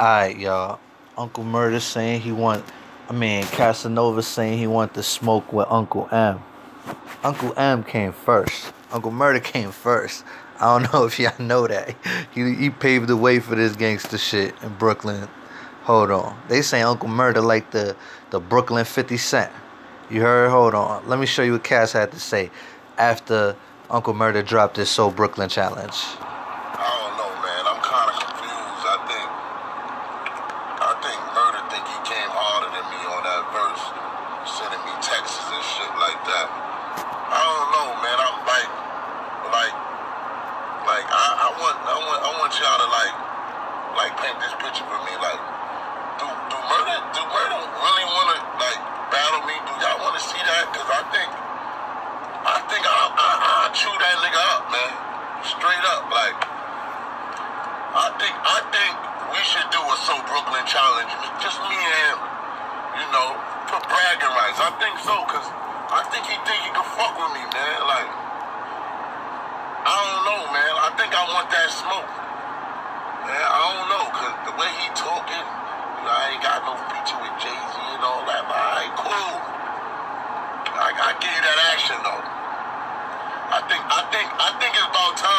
Alright, y'all. Uncle Murda saying he want, I mean, Casanova saying he want to smoke with Uncle M. Uncle M came first. Uncle Murda came first. I don't know if y'all know that. He, he paved the way for this gangster shit in Brooklyn. Hold on. They say Uncle Murda like the, the Brooklyn 50 Cent. You heard? Hold on. Let me show you what Cass had to say after Uncle Murda dropped his So Brooklyn challenge. I don't know, man. I'm kind of confused. I think, I think Murda think he came harder than me on that verse, sending me texts and shit like that. I don't know, man. I'm like, like, like I, want, I want, I want y'all to like, like paint this picture for me. Like, do, do Murda, do Murda really want to like battle me? Do y'all want to see that? Cause I think, I think I, I, I chew that nigga up, man. Straight up, like. I think I think we should do a So Brooklyn challenge, just me and him. You know, for bragging rights. I think so, cause I think he think he can fuck with me, man. Like, I I want that smoke. Man, I don't know, cause the way he talking, you know, I ain't got no feature with Jay Z and all that. But alright, cool. I, I give you that action though. I think I think I think it's about time,